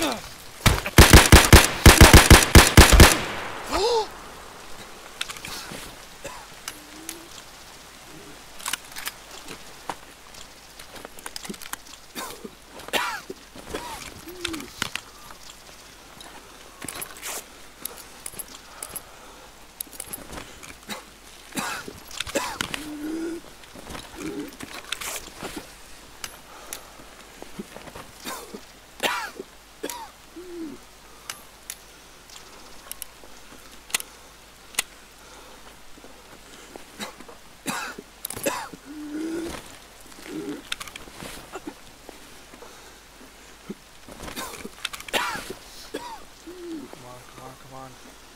Ugh. on.